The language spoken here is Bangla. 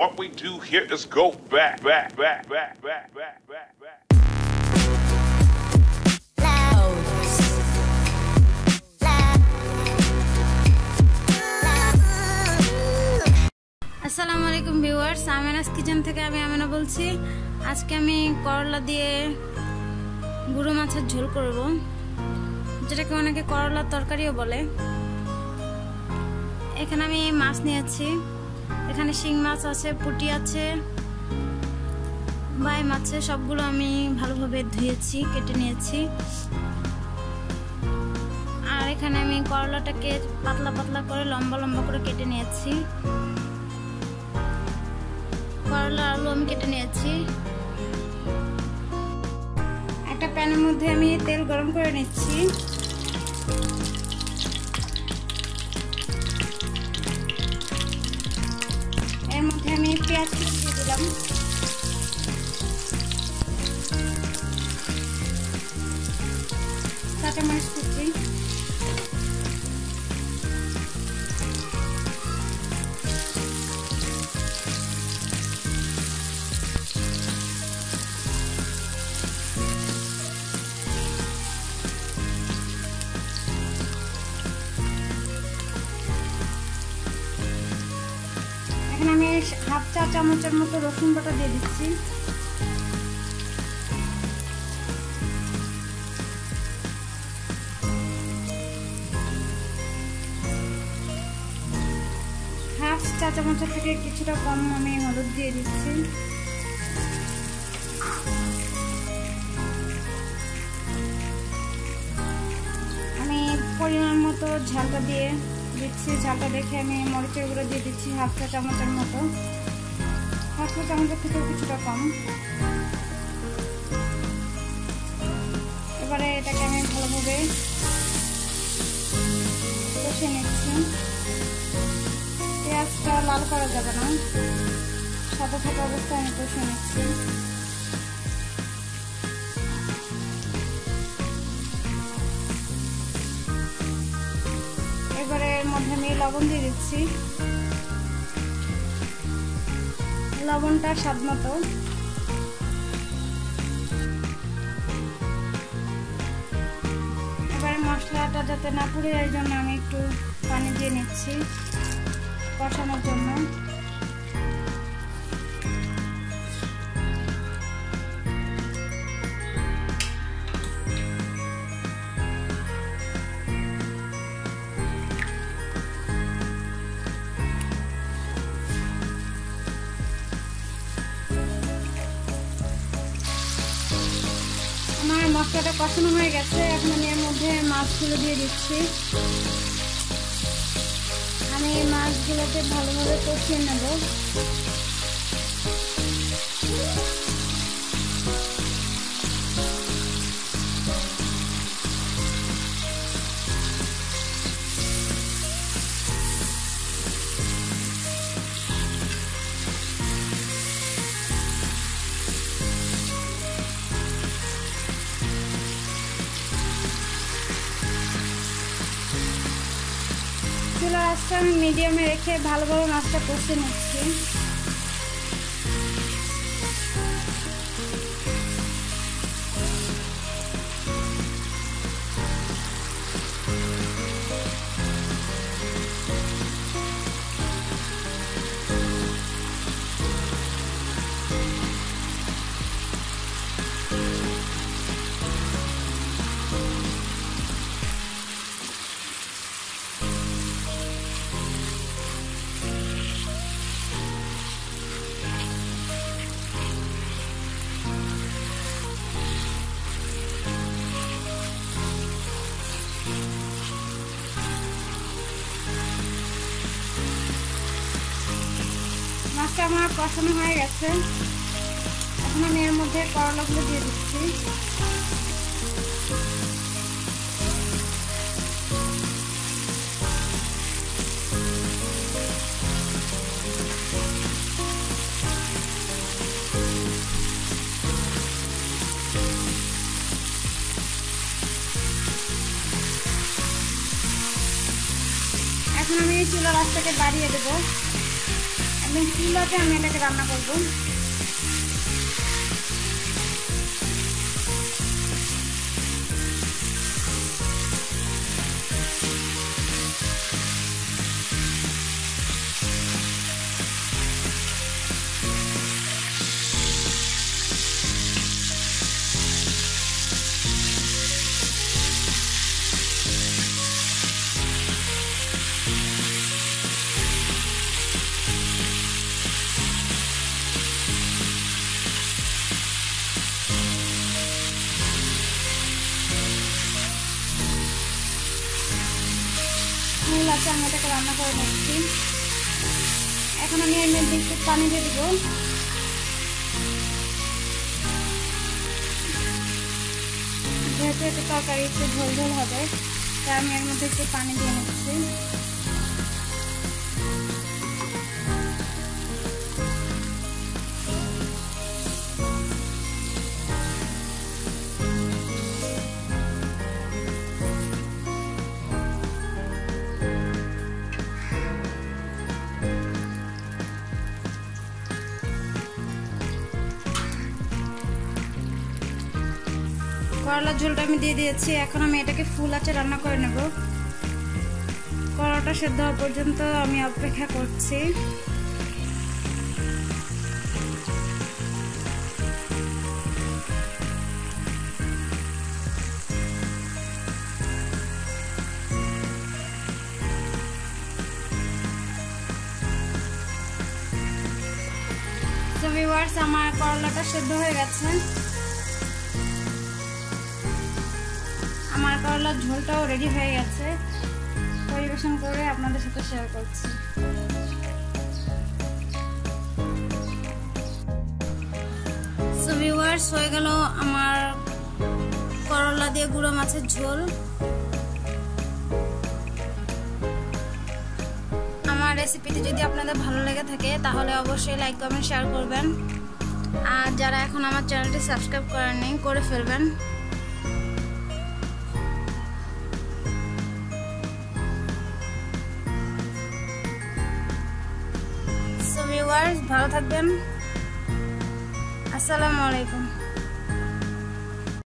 What we do here is go back, back, back, back, back, back, back, back. আসসালামু আলাইকুম ভিউয়ার্স আমেনাস কিচেন থেকে আমি আমেনা বলছি। আজকে আমি করলা দিয়ে গুঁড়ো মাছের ঝোল করব যেটাকে অনেকে করলার তরকারিও বলে। এখানে আমি মাছ নিয়েছি। এখানে শিং মাছ আছে, পুটি আছে বাই মাছে সবগুলো আমি ভালোভাবে ধুয়েছি, কেটে নিয়েছি। আর এখানে আমি করলাটাকে পাতলা পাতলা করে লম্বা লম্বা করে কেটে নিয়েছি। করলা আলু আমি কেটে নিয়েছি। একটা প্যানের মধ্যে আমি তেল গরম করে নিচ্ছি। আমি পেঁয়াজ দিয়ে দিলাম কাঁচামরিচ কুচি হাফ চা চামচের মতো রসুন বাটা দিয়ে দিচ্ছি। হাফ চা চামচের থেকে কিছুটা কম আমি হলুদ দিয়ে দিচ্ছি। আমি পরিমাণ মতো ঝালটা দিয়ে দিচ্ছি, ঝালটা দেখে আমি মরিচের গুঁড়ো দিয়ে দিচ্ছি, হাফ চা চামচের মতো। হাফ চা চামচের থেকেও কিছুটা কম। এবারে এটাকে আমি ভালোভাবে কষে নিচ্ছি। পেঁয়াজটা লাল করা যাবে না। সাদা থাকা অবস্থায় আমি কষে নিচ্ছি। এর মধ্যে আমি লবণ দিয়ে দিচ্ছি। লবণটা স্বাদ মতো। এবার মশলাটা যাতে না পুড়ে যায় জন্য আমি একটু পানি দিয়ে নিচ্ছি কষানোর জন্য। আমার মশলাটা কষানো হয়ে গেছে, এখন আমি এর মধ্যে মাছগুলো দিয়ে দিচ্ছি। আমি মাছগুলোকে ভালোভাবে কষিয়ে নেব। আঁচটা আমি মিডিয়ামে রেখে ভালোভাবে মাছটা কষে নিচ্ছি। আমার কষানো হয়ে গেছে। এখন আমি এর মধ্যে করলাগুলো দিয়ে দিচ্ছি। এখন আমি চুলার রাস্তাকে বাড়িয়ে দেবো। একদম চুলাতে আমি এটাকে রান্না করব? আছে আমি এটাকে রান্না করে নিচ্ছি। এখন আমি এর মধ্যে একটু পানি দিয়ে দেবো। যেহেতু একটু তরকারি একটু ঝোল ঝোল হবে, তাই আমি এর মধ্যে একটু পানি দিয়ে নিচ্ছি। করলার ঝোলটা আমি দিয়ে দিয়েছি। এখন আমি এটাকে ফুল আছে রান্না করে নেব। করলাটা সেদ্ধ হওয়া পর্যন্ত আমি অপেক্ষা করছি। আমার করলাটা সেদ্ধ হয়ে গেছে। করলার ঝোলটাও রেডি হয়ে গেছে। পরিবেশন করে আপনাদের সাথে শেয়ার করছি। ভিউয়ার্স হয়ে গেল আমার করলা দিয়ে গুঁড়ো মাছের ঝোল। আমার রেসিপিটি যদি আপনাদের ভালো লেগে থাকে, তাহলে অবশ্যই লাইক কমেন্ট শেয়ার করবেন। আর যারা এখন আমার চ্যানেলটি সাবস্ক্রাইব করেননি, করে ফেলবেন। সো ভালো থাকবেন। আসসালামু আলাইকুম।